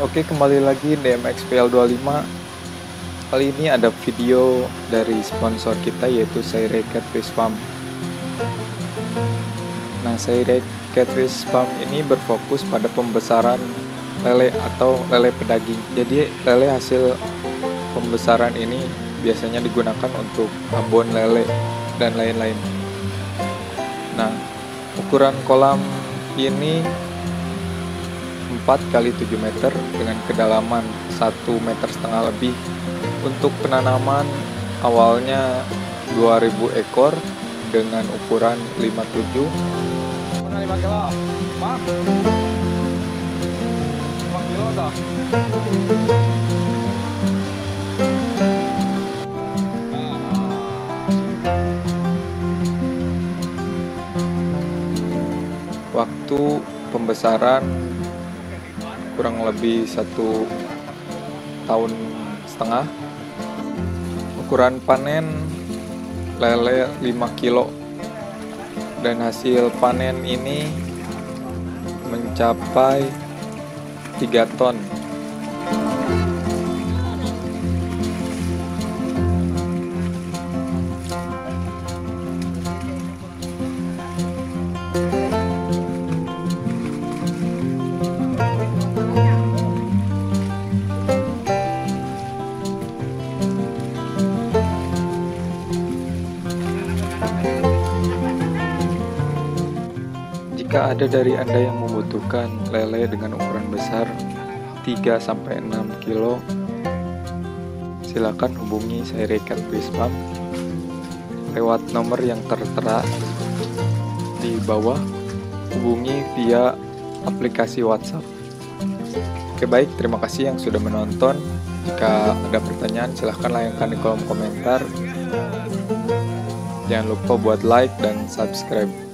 Oke kembali lagi DMX PL25 Kali ini ada video dari sponsor kita yaitu Saire Catfish Farm Nah Saire Catfish Farm ini berfokus pada pembesaran lele atau lele pedaging. Jadi lele hasil pembesaran ini biasanya digunakan untuk abon lele dan lain-lain. Nah ukuran kolam ini 4 kali 7 meter dengan kedalaman 1 meter setengah lebih. Untuk penanaman awalnya 2000 ekor dengan ukuran 57 5 kilo Maaf 5 kilo dah waktu pembesaran kurang lebih satu tahun setengah. Ukuran panen lele 5 kilo. Dan hasil panen ini mencapai 3 ton Jika ada dari Anda yang membutuhkan lele dengan ukuran besar 3-6 kilo, silakan hubungi saya Rekat Farm lewat nomor yang tertera di bawah. Hubungi via aplikasi WhatsApp. Oke baik, terima kasih yang sudah menonton. Jika ada pertanyaan silahkan layangkan di kolom komentar. Jangan lupa buat like dan subscribe.